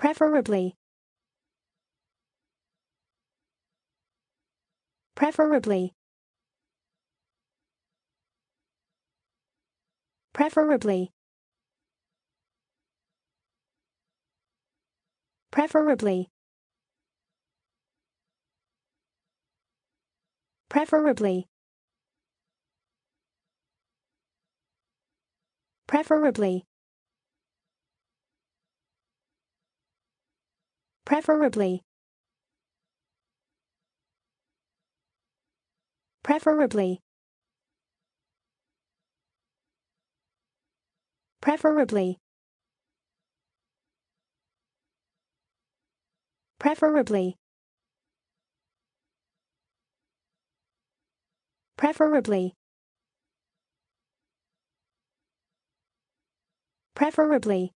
preferably. Preferably. Preferably. Preferably. Preferably. Preferably preferably. Preferably. Preferably. Preferably. Preferably. Preferably